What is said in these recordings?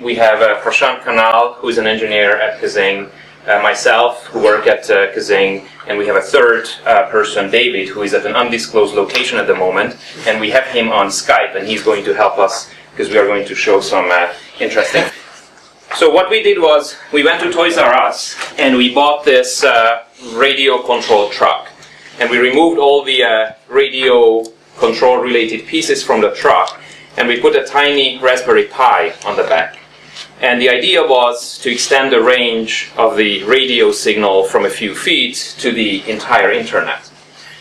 We have uh, Prashant Kanal, who's an engineer at Kaazing, uh, myself, who work at uh, Kaazing, and we have a third uh, person, David, who is at an undisclosed location at the moment, and we have him on Skype, and he's going to help us because we are going to show some uh, interesting. So what we did was we went to Toys R Us and we bought this uh, radio control truck, and we removed all the uh, radio control related pieces from the truck, and we put a tiny Raspberry Pi on the back. And the idea was to extend the range of the radio signal from a few feet to the entire internet.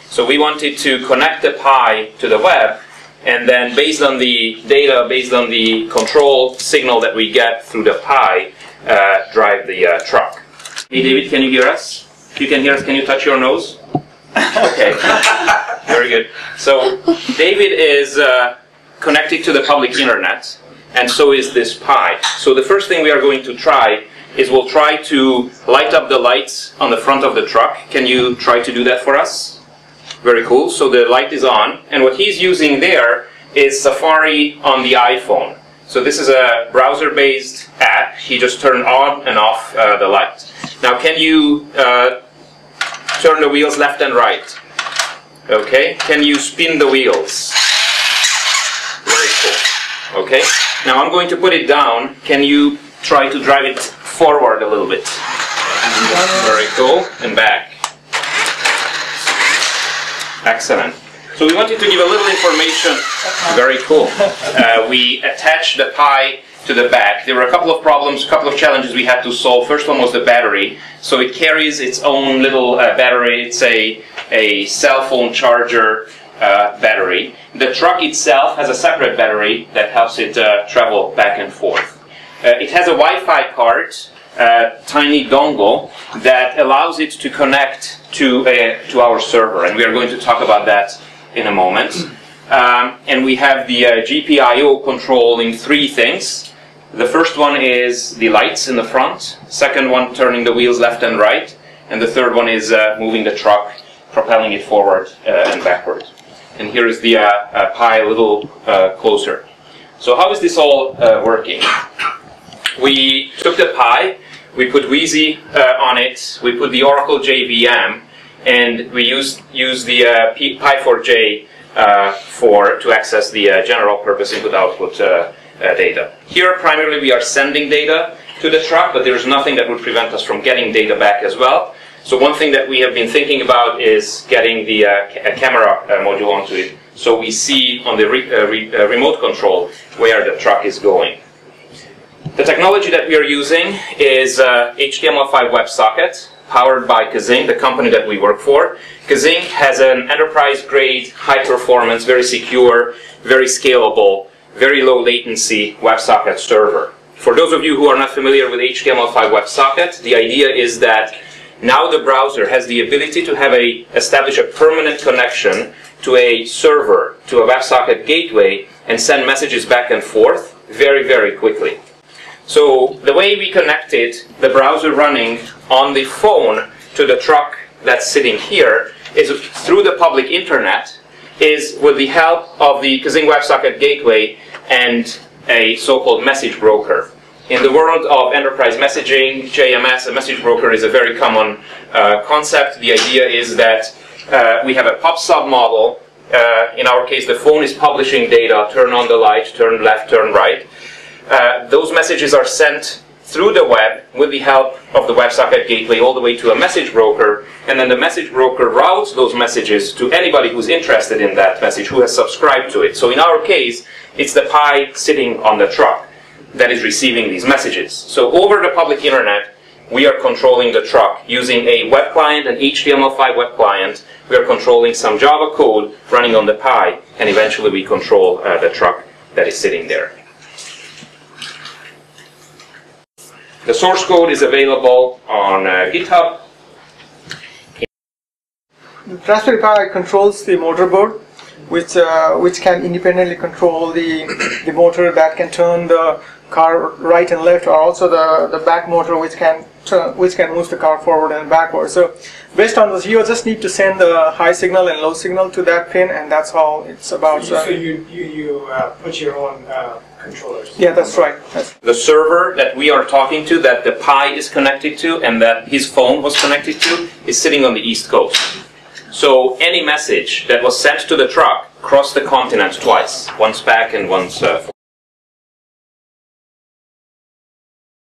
So we wanted to connect the Pi to the web, and then based on the data, based on the control signal that we get through the Pi, uh, drive the uh, truck. Hey David, can you hear us? If you can hear us, can you touch your nose? Okay, very good. So David is uh, connected to the public internet, and so is this Pi. So the first thing we are going to try is we'll try to light up the lights on the front of the truck. Can you try to do that for us? Very cool. So the light is on, and what he's using there is Safari on the iPhone. So this is a browser-based app. He just turned on and off uh, the light. Now, can you uh, turn the wheels left and right? Okay. Can you spin the wheels? Very cool. Okay. Now I'm going to put it down. Can you try to drive it forward a little bit? Very cool. And back. Excellent. So we wanted to give a little information. Very cool. Uh, we attached the Pi to the back. There were a couple of problems, a couple of challenges we had to solve. First one was the battery. So it carries its own little uh, battery. It's a, a cell phone charger uh, battery. The truck itself has a separate battery that helps it uh, travel back and forth. Uh, it has a Wi-Fi card, uh, tiny dongle, that allows it to connect to, a, to our server, and we are going to talk about that in a moment. Um, and we have the uh, GPIO controlling three things. The first one is the lights in the front, second one turning the wheels left and right, and the third one is uh, moving the truck, propelling it forward uh, and backward. And here is the uh, uh, Pi a little uh, closer. So how is this all working? We took the Pi, we put Wheezy on it, we put the Oracle JVM, and we use use the uh, Pi4j uh, for to access the uh, general purpose input-output data. Here, primarily, we are sending data to the truck, but there is nothing that would prevent us from getting data back as well. So one thing that we have been thinking about is getting the uh, uh camera uh, module onto it, so we see on the re uh, re remote control where the truck is going. The technology that we are using is HTML5 WebSocket powered by Kaazing, the company that we work for. Kaazing has an enterprise-grade, high-performance, very secure, very scalable, very low latency WebSocket server. For those of you who are not familiar with HTML5 WebSocket, the idea is that now the browser has the ability to have a establish a permanent connection to a server, to a WebSocket gateway, and send messages back and forth very, very quickly. So the way we connected the browser running on the phone to the truck that's sitting here is through the public internet is with the help of the Kaazing WebSocket gateway and a so-called message broker. In the world of enterprise messaging, JMS, a message broker is a very common uh, concept. The idea is that uh, we have a pub/sub model. Uh, in our case, the phone is publishing data, turn on the light, turn left, turn right. Uh, those messages are sent through the web with the help of the WebSocket gateway all the way to a message broker, and then the message broker routes those messages to anybody who's interested in that message, who has subscribed to it. So in our case, it's the Pi sitting on the truck that is receiving these messages. So over the public internet, we are controlling the truck using a web client, an HTML5 web client. We are controlling some Java code running on the Pi, and eventually we control uh, the truck that is sitting there. The source code is available on uh, GitHub. The Raspberry Pi controls the motor board, which uh, which can independently control the the motor that can turn the car right and left are also the, the back motor which can turn, which can move the car forward and backward. So based on this, you just need to send the high signal and low signal to that pin, and that's all it's about. So you, uh, so you, you, you uh, put your own uh, controllers. Yeah, that's right. That's the server that we are talking to, that the Pi is connected to, and that his phone was connected to, is sitting on the East Coast. So any message that was sent to the truck crossed the continent twice, once back and once uh,